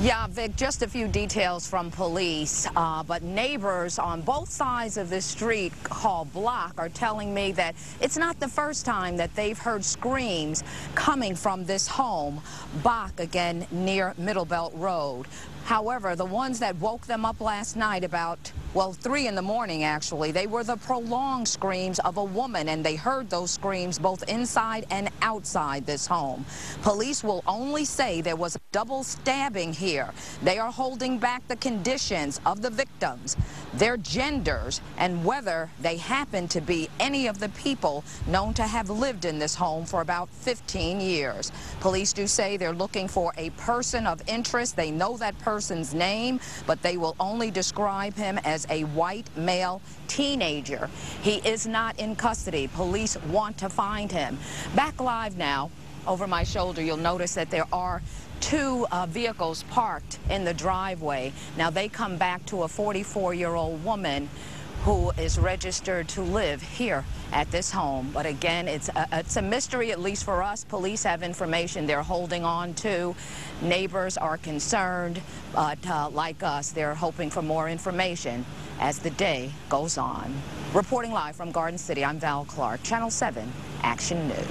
Yeah, Vic, just a few details from police, uh, but neighbors on both sides of this street called Block are telling me that it's not the first time that they've heard screams coming from this home, Bach, again, near Middlebelt Road. However, the ones that woke them up last night about, well, 3 in the morning, actually, they were the prolonged screams of a woman, and they heard those screams both inside and outside this home. Police will only say there was a double stabbing here. They are holding back the conditions of the victims, their genders, and whether they happen to be any of the people known to have lived in this home for about 15 years. Police do say they're looking for a person of interest. They know that person's name, but they will only describe him as a white male teenager. He is not in custody. Police want to find him. Back live now. Over my shoulder, you'll notice that there are two uh, vehicles parked in the driveway. Now, they come back to a 44-year-old woman who is registered to live here at this home. But again, it's a, it's a mystery, at least for us. Police have information they're holding on to. Neighbors are concerned, but uh, like us, they're hoping for more information as the day goes on. Reporting live from Garden City, I'm Val Clark, Channel 7 Action News.